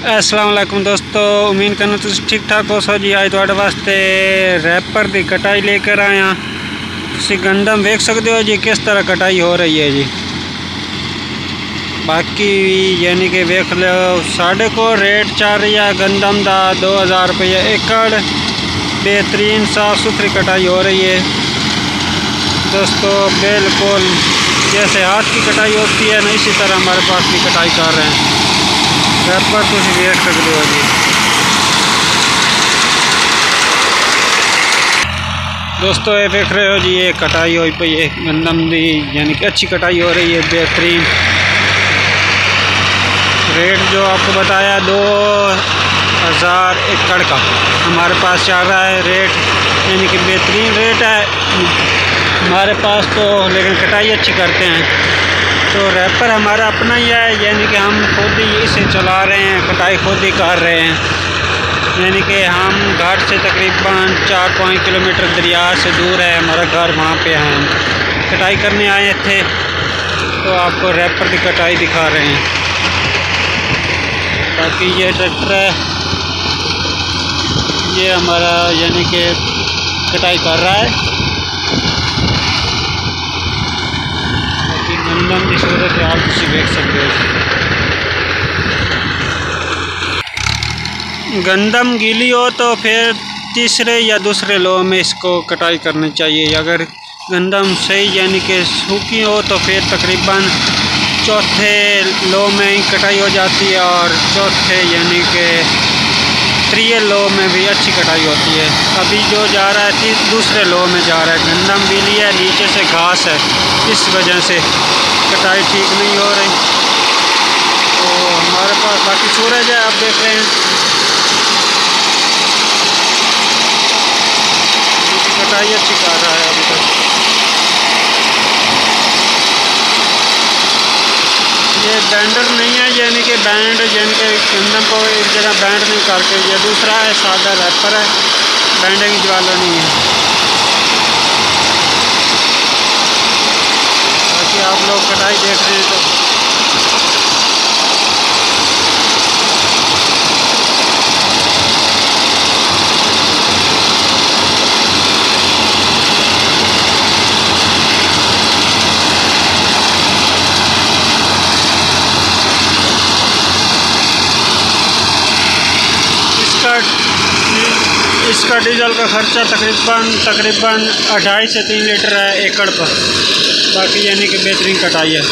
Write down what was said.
असलम दोस्तों, उम्मीद करना तुम ठीक ठाक हो। सो जी, आज थोड़े वास्ते रैपर की कटाई लेकर आया। गंदम वेख सकते हो जी, किस तरह कटाई हो रही है जी। बाकी यानी कि वेख लो, साढ़े को रेट चल रही है गंदम का दो हज़ार रुपये एकड़। बेहतरीन साफ़ सुथरी कटाई हो रही है। दोस्तों, बिल्कुल जैसे हाथ की कटाई होती है ना, इसी तरह हमारे पास भी कटाई कर रहे हैं। रैपर तुम वेख सकते हो जी दोस्तों ये देख रहे हो जी ये कटाई हो पई है गंदम दी यानी कि अच्छी कटाई हो रही है बेहतरीन रेट जो आपको बताया दो हज़ार एकड़ का हमारे पास चल रहा है रेट यानी कि बेहतरीन रेट है हमारे पास तो लेकिन कटाई अच्छी करते हैं तो रैपर हमारा अपना ही है, यानी कि हम खुद ही इसे चला रहे हैं, कटाई खुद ही कर रहे हैं। यानी कि हम घर से तकरीबन चार पाँच किलोमीटर दरिया से दूर है, हमारा घर वहाँ पे है हम। कटाई करने आए थे तो आपको रैपर की कटाई दिखा रहे हैं। बाकी ये ट्रैक्टर है। ये हमारा, यानी कि कटाई कर रहा है। गंदम की सूरत आप उसे देख सकते हो। गंदम गीली हो तो फिर तीसरे या दूसरे लो में इसको कटाई करनी चाहिए। अगर गंदम सही यानी कि सूखी हो तो फिर तकरीबन चौथे लो में ही कटाई हो जाती है और चौथे यानी कि त्रिय लो में भी अच्छी कटाई होती है। अभी जो जा रहा है दूसरे लो में जा रहा है। गंदम भी लिया नीचे से घास है। इस वजह से कटाई ठीक नहीं हो रही। तो हमारे पास बाकी सूरज है, आप देख रहे हैं। कटाई अच्छी कर रहा है अभी तक ये बैंडर नहीं है, यानी कि बैंड, यानी कि गंदम को एक जगह बैंड नहीं करके, ये दूसरा है, सादा रैपर है बैंड की ज्वाला नहीं है। बाकी आप लोग कटाई देख रहे हैं तो इसका इसका डीजल का ख़र्चा तकरीबन तकरीबन अढ़ाई से तीन लीटर है एकड़ पर। बाकी यानी कि बेहतरीन कटाई है।